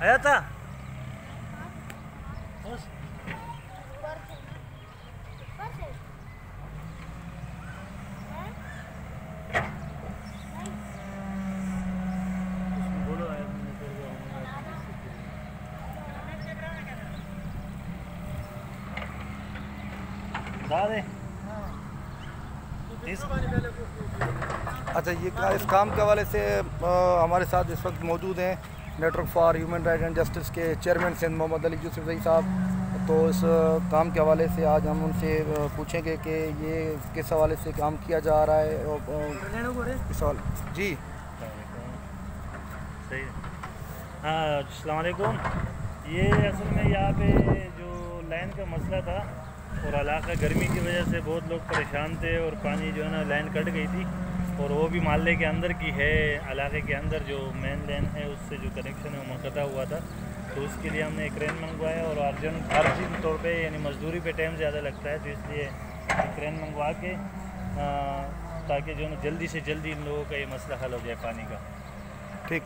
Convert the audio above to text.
आया था? इस अच्छा ये का, इस काम के हवाले से आ, हमारे साथ इस वक्त मौजूद हैं? Network for human right and justice के चेयरमैन सिंध मोहम्मद अली यूसुफ रही साहब। तो इस काम के हवाले से आज हम उनसे पूछेंगे कि ये किस हवाले से काम किया जा रहा है और, इस हवाले जी। सही हाँ। ये असल में यहाँ पे जो लाइन का मसला था और इलाका गर्मी की वजह से बहुत लोग परेशान थे और पानी जो है ना लाइन कट गई थी। और वो भी मोहल्ले के अंदर की है, इलाके के अंदर जो मेन लेन है, उससे जो कनेक्शन है, वो मकदा हुआ था। तो उसके लिए हमने एक क्रेन मंगवाया और अर्जेंट अर्जेंट तौर पे, यानी मजदूरी पे टाइम ज़्यादा लगता है तो इसलिए क्रेन मंगवा के ताकि जो है जल्दी से जल्दी इन लोगों का ये मसला हल हो जाए पानी का। ठीक।